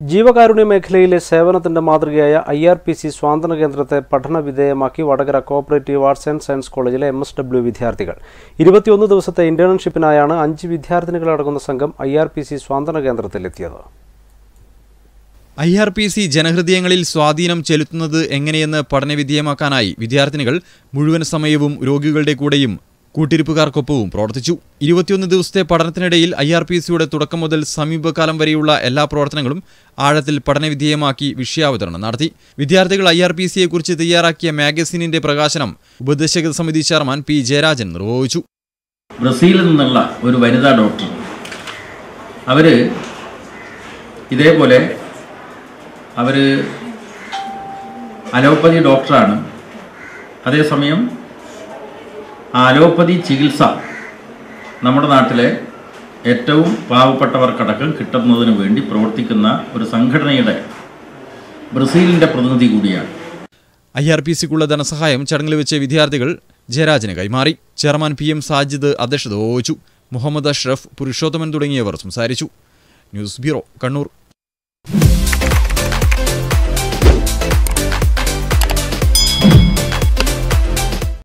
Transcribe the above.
ജീവകാരുണ്യ മേഖലയിലെ സേവനത്തിന്റെ മാതൃകയായ ഐ ആർ പി സി സ്വാതന്ത്ര്യ കേന്ദ്രത്തെ പഠന വിധേയമാക്കി Vadakara cooperative arts and science കോളേജിലെ എം എസ് ഡബ്ല്യു വിദ്യാർത്ഥികൾ. ഇരുപത്തിയൊന്ന് ദിവസത്തെ ഇന്റേൺഷിപ്പിനായാണ് അഞ്ച് വിദ്യാർത്ഥിനികളടങ്ങുന്ന സംഘം ഐ ആർ പി സി സ്വാതന്ത്ര്യ കേന്ദ്രത്തിലെത്തിയത്. ഐ ആർ പി സി ജനഹൃദയങ്ങളിൽ സ്വാധീനം ചെലുത്തുന്നത് എങ്ങനെയെന്ന് പഠനവിധേയമാക്കാനായി വിദ്യാർത്ഥിനികൾ മുഴുവൻ സമയവും രോഗികളുടെ കൂടെയും കൂട്ടിരിപ്പുകാർക്കൊപ്പവും പ്രവർത്തിച്ചു. ഇരുപത്തിയൊന്ന് ദിവസത്തെ പഠനത്തിനിടയിൽ ഐ ആർ പി സിയുടെ തുടക്കം മുതൽ സമീപകാലം വരെയുള്ള എല്ലാ പ്രവർത്തനങ്ങളും ആഴത്തിൽ പഠനവിധേയമാക്കി വിഷയാവതരണം നടത്തി. വിദ്യാർത്ഥികൾ ഐ ആർ പി സിയെക്കുറിച്ച് തയ്യാറാക്കിയ മാഗസീനിന്റെ പ്രകാശനം ഉപദേശക സമിതി ചെയർമാൻ പി ജയരാജൻ നിർവഹിച്ചു. ബ്രസീലിൽ നിന്നുള്ള ഒരു വനിതാ ഡോക്ടർ. അവർ ഇതേപോലെ അവർ അലോപ്പതി ഡോക്ടറാണ്. അതേസമയം അലോപ്പതി ചികിത്സ നമ്മുടെ നാട്ടിലെ ഏറ്റവും പാവപ്പെട്ടവർക്കടക്കം കിട്ടുന്നതിന് വേണ്ടി പ്രവർത്തിക്കുന്ന ഒരു സംഘടനയുടെ ബ്രസീലിന്റെ പ്രതിനിധി കൂടിയാണ്. ഐ ആർ പി സിക്കുള്ള ധനസഹായം ചടങ്ങിൽ വെച്ച് വിദ്യാർത്ഥികൾ ജയരാജന് കൈമാറി. ചെയർമാൻ പി എം സാജിദ് അധ്യക്ഷത വഹിച്ചു. മുഹമ്മദ് അഷ്റഫ് പുരുഷോത്തമൻ തുടങ്ങിയവർ സംസാരിച്ചു. News bureau Kannur.